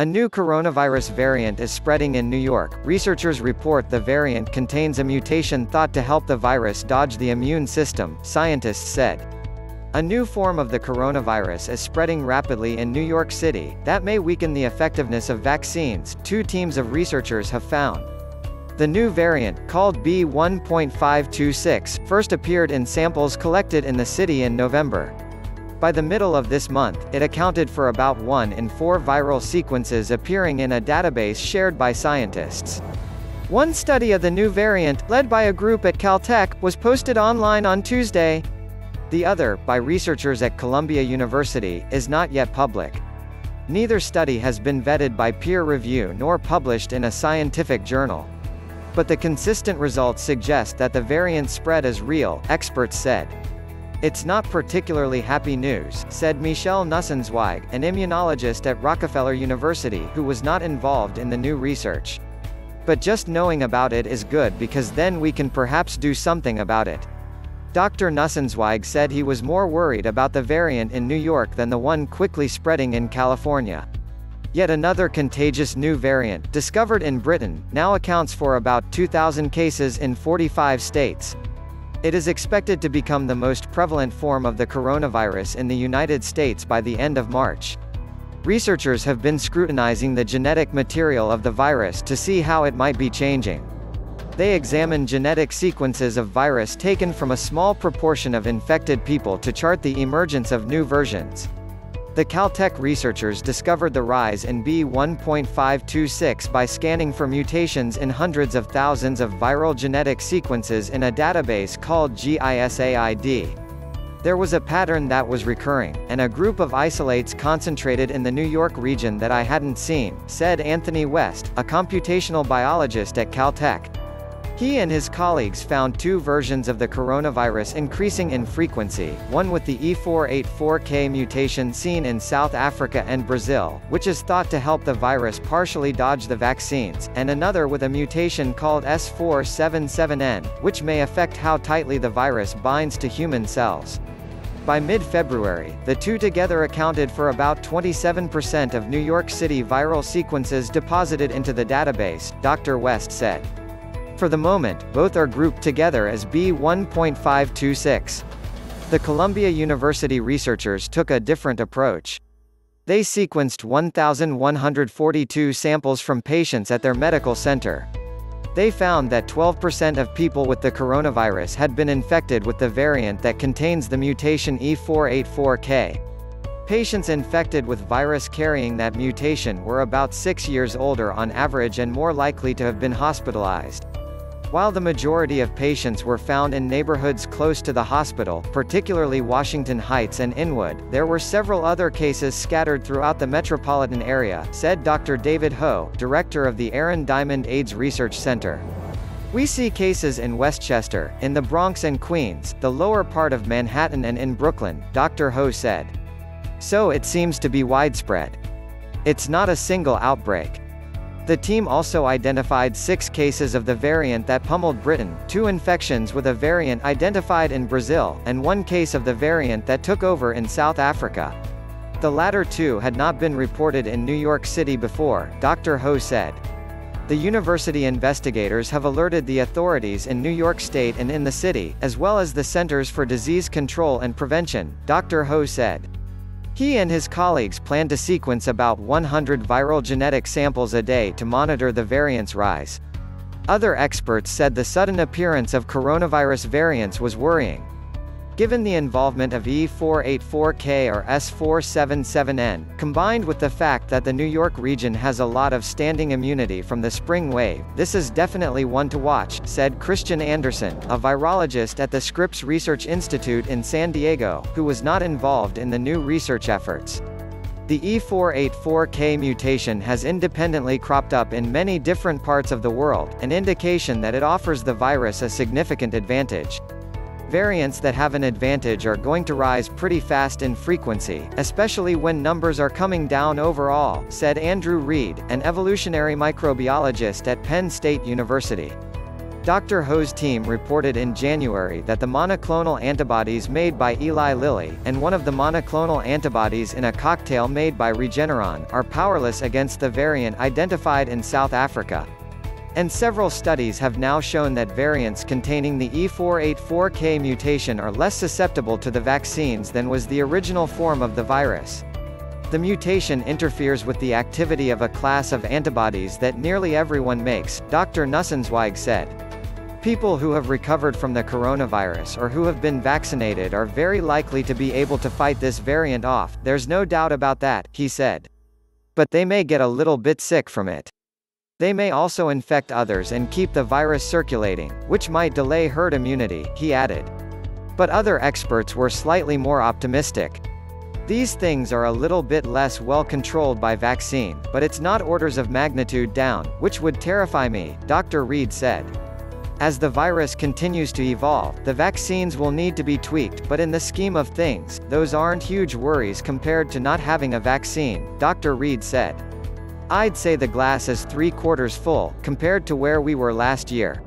A new coronavirus variant is spreading in New York. Researchers report the variant contains a mutation thought to help the virus dodge the immune system, scientists said. A new form of the coronavirus is spreading rapidly in New York City, that may weaken the effectiveness of vaccines, two teams of researchers have found. The new variant, called B1.526, first appeared in samples collected in the city in November. By the middle of this month, it accounted for about 1 in 4 viral sequences appearing in a database shared by scientists. One study of the new variant, led by a group at Caltech, was posted online on Tuesday. The other, by researchers at Columbia University, is not yet public. Neither study has been vetted by peer review nor published in a scientific journal. But the consistent results suggest that the variant spread is real, experts said. It's not particularly happy news, said Michel Nussenzweig, an immunologist at Rockefeller University who was not involved in the new research. But just knowing about it is good because then we can perhaps do something about it. Dr. Nussenzweig said he was more worried about the variant in New York than the one quickly spreading in California. Yet another contagious new variant, discovered in Britain, now accounts for about 2,000 cases in 45 states. It is expected to become the most prevalent form of the coronavirus in the United States by the end of March. Researchers have been scrutinizing the genetic material of the virus to see how it might be changing. They examine genetic sequences of virus taken from a small proportion of infected people to chart the emergence of new versions. The Caltech researchers discovered the rise in B1.526 by scanning for mutations in hundreds of thousands of viral genetic sequences in a database called GISAID. There was a pattern that was recurring, and a group of isolates concentrated in the New York region that I hadn't seen, said Anthony West, a computational biologist at Caltech. He and his colleagues found two versions of the coronavirus increasing in frequency, one with the E484K mutation seen in South Africa and Brazil, which is thought to help the virus partially dodge the vaccines, and another with a mutation called S477N, which may affect how tightly the virus binds to human cells. By mid-February, the two together accounted for about 27% of New York City viral sequences deposited into the database, Dr. West said. For the moment, both are grouped together as B1.526. The Columbia University researchers took a different approach. They sequenced 1,142 samples from patients at their medical center. They found that 12% of people with the coronavirus had been infected with the variant that contains the mutation E484K. Patients infected with virus carrying that mutation were about 6 years older on average and more likely to have been hospitalized. While the majority of patients were found in neighborhoods close to the hospital, particularly Washington Heights and Inwood, there were several other cases scattered throughout the metropolitan area, said Dr. David Ho, director of the Aaron Diamond AIDS Research Center. We see cases in Westchester, in the Bronx and Queens, the lower part of Manhattan and in Brooklyn, Dr. Ho said. So it seems to be widespread. It's not a single outbreak. The team also identified six cases of the variant that pummeled Britain, two infections with a variant identified in Brazil, and one case of the variant that took over in South Africa. The latter two had not been reported in New York City before, Dr. Ho said. The university investigators have alerted the authorities in New York State and in the city, as well as the Centers for Disease Control and Prevention, Dr. Ho said. He and his colleagues plan to sequence about 100 viral genetic samples a day to monitor the variant's rise. Other experts said the sudden appearance of coronavirus variants was worrying. Given the involvement of E484K or S477N, combined with the fact that the New York region has a lot of standing immunity from the spring wave, this is definitely one to watch, said Kristian Andersen, a virologist at the Scripps Research Institute in San Diego, who was not involved in the new research efforts. The E484K mutation has independently cropped up in many different parts of the world, an indication that it offers the virus a significant advantage. Variants that have an advantage are going to rise pretty fast in frequency, especially when numbers are coming down overall, said Andrew Read, an evolutionary microbiologist at Penn State University. Dr. Ho's team reported in January that the monoclonal antibodies made by Eli Lilly, and one of the monoclonal antibodies in a cocktail made by Regeneron, are powerless against the variant identified in South Africa. And several studies have now shown that variants containing the E484K mutation are less susceptible to the vaccines than was the original form of the virus. The mutation interferes with the activity of a class of antibodies that nearly everyone makes, Dr. Nussenzweig said. People who have recovered from the coronavirus or who have been vaccinated are very likely to be able to fight this variant off, there's no doubt about that, he said. But they may get a little bit sick from it. They may also infect others and keep the virus circulating, which might delay herd immunity, he added. But other experts were slightly more optimistic. These things are a little bit less well controlled by vaccine, but it's not orders of magnitude down, which would terrify me, Dr. Read said. As the virus continues to evolve, the vaccines will need to be tweaked, but in the scheme of things, those aren't huge worries compared to not having a vaccine, Dr. Read said. I'd say the glass is three quarters full, compared to where we were last year.